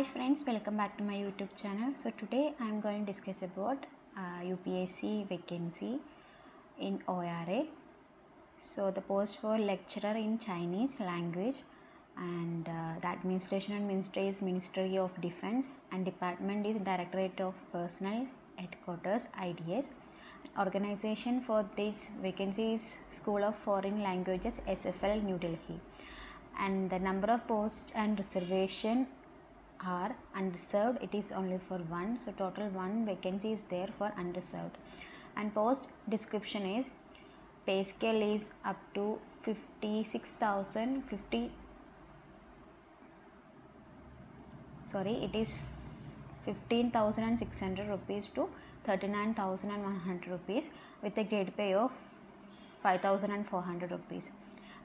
Hi friends, welcome back to my YouTube channel. So today I am going to discuss about uh, UPSC vacancy in ORA. So the post for lecturer in Chinese language and uh, the administration and ministry is Ministry of Defense and department is Directorate of Personnel Headquarters IDS. Organization for this vacancy is School of Foreign Languages SFL New Delhi and the number of posts and reservation are unreserved it is only for one. So total one vacancy is there for unreserved. And post description is pay scale is up to 56000 50 sorry it is 15600 rupees to 39100 rupees with a grade pay of 5400 rupees.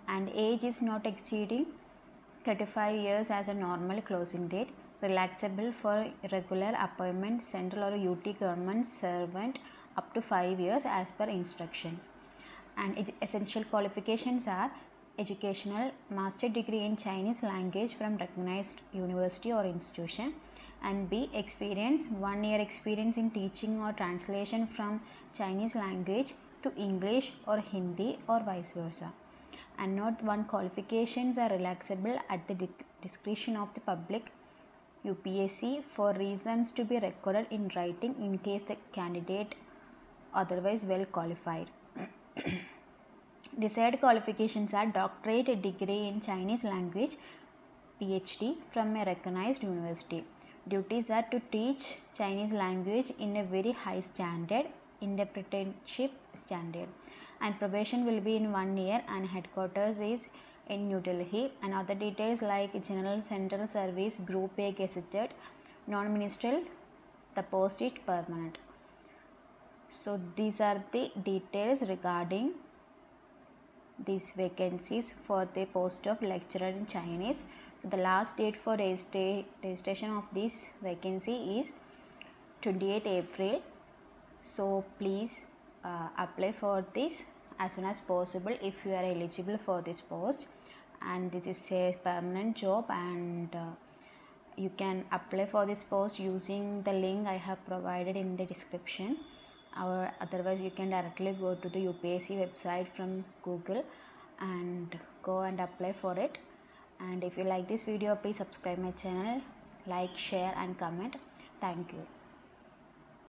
And age is not exceeding 35 years as a normal closing date relaxable for regular appointment central or UT government servant up to 5 years as per instructions. And essential qualifications are educational master degree in chinese language from recognized university or institution and b experience one year experience in teaching or translation from chinese language to english or hindi or vice versa. And not one qualifications are relaxable at the discretion of the public UPSC for reasons to be recorded in writing in case the candidate otherwise well qualified. Desired qualifications are doctorate degree in Chinese language PhD from a recognized university. Duties are to teach Chinese language in a very high standard, interpretership standard. And probation will be in one year and headquarters is in New Delhi and other details like General Central Service Group A gazetted, non-ministerial, the post is permanent. So these are the details regarding these vacancies for the post of lecturer in Chinese. So the last date for registration of this vacancy is 28th April. So please uh, apply for this as soon as possible if you are eligible for this post. And this is a permanent job and uh, you can apply for this post using the link I have provided in the description. Or otherwise you can directly go to the UPSC website from Google and go and apply for it. And if you like this video please subscribe my channel like share and comment. Thank you